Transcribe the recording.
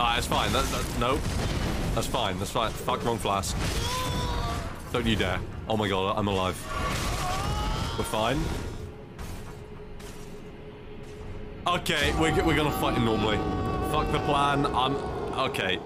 Ah, it's fine. That, that, no. That's fine. That's fine. Fuck, wrong flask. Don't you dare. Oh my god, I'm alive. We're fine. Okay, we're, we're gonna fight him normally. Fuck the plan. I'm... Okay.